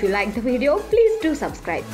If you like the video, please do subscribe.